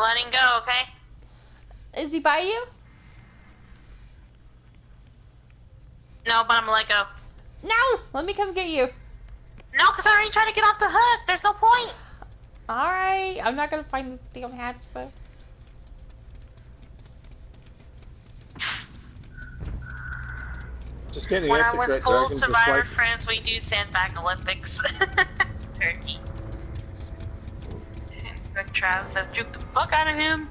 letting go, okay? Is he by you? No, but I'm gonna let go. No! Let me come get you. No, because I'm already trying to get off the hook. There's no point. Alright, I'm not gonna find this damn hatch though. Just getting When the I'm exit with full Survivor like, friends, we do sandbag Olympics. Turkey. Rick Travis juke the fuck out of him.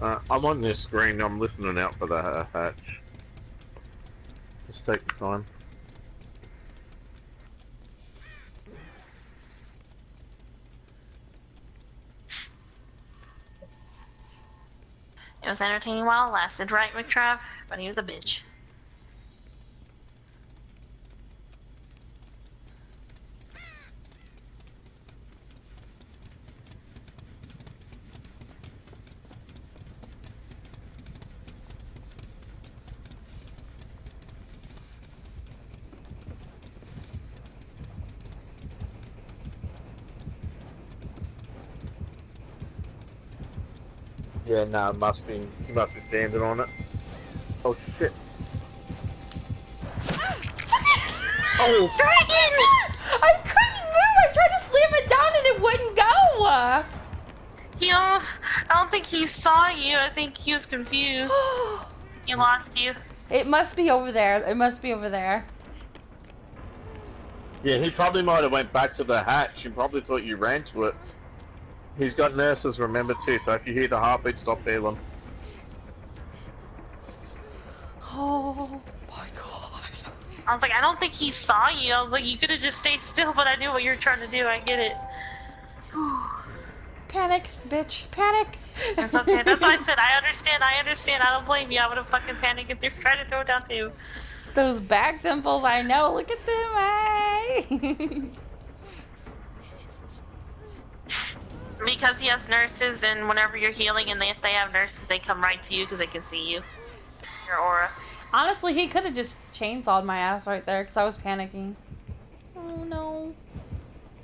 uh, I'm on this screen, I'm listening out for the uh, hatch. Just take your time. It was entertaining while it lasted, right, McTrav? But he was a bitch. Yeah, no, it must be, he must be standing on it. Oh shit. Oh, Dragon! I couldn't move! I tried to slam it down and it wouldn't go! He don't, I don't think he saw you. I think he was confused. He lost you. it must be over there. It must be over there. yeah, he probably might have went back to the hatch and probably thought you ran to it. He's got nurses, remember too, so if you hear the heartbeat, stop feeling. Oh my god. I was like, I don't think he saw you. I was like, you could have just stayed still, but I knew what you were trying to do. I get it. Panic, bitch. Panic! That's okay. That's why I said I understand. I understand. I don't blame you. I would have fucking panicked if they were trying to throw it down too. Those back dimples, I know. Look at them, hey! Eh? Because he has nurses, and whenever you're healing, and they, if they have nurses, they come right to you because they can see you. Your aura. Honestly, he could have just chainsawed my ass right there because I was panicking. Oh no.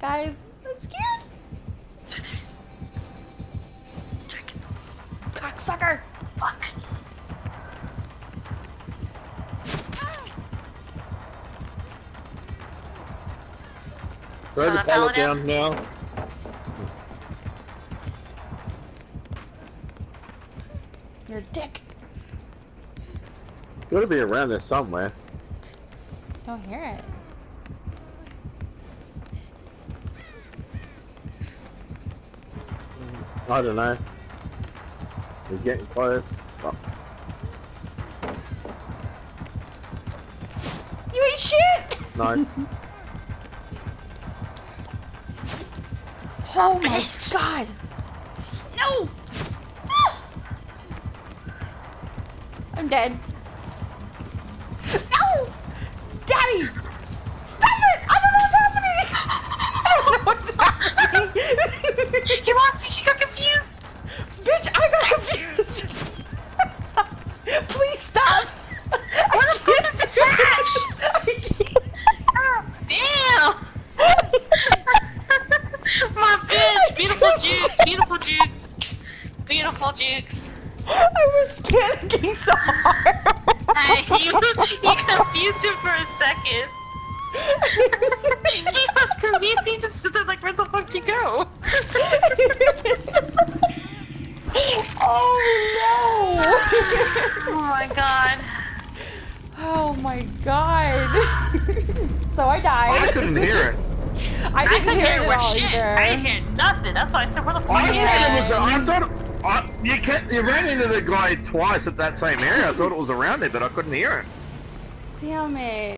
Guys, I'm scared. So there's. Dragon. Cocksucker! Fuck. Throw the Uh, pallet Paladin? down now. You're a dick. Gotta be around there somewhere. Don't hear it. Mm, I don't know. He's getting close. Oh, You ain't shit! no. Oh my god! No! I'm dead. No! Daddy! Stop it! I don't know what's happening! I don't know what's happening! He lost you. He got confused. Bitch, I got confused! Please stop! Where the fuck is this hatch? I. Oh, damn. My bitch. Beautiful jukes. Beautiful jukes. Beautiful jukes. I was panicking so hard. Hey, you, you confused him for a second. he was confused. He just stood there like, where the fuck you go? oh no! Oh my god. Oh my god! so I died. I couldn't hear it. I I didn't couldn't hear hear it where at all shit. either. I didn't hear nothing. That's why I said, where the fuck I is it? it was. I thought. I, you can't. You ran into the guy twice at that same area. I thought it was around there, but I couldn't hear it. Damn it.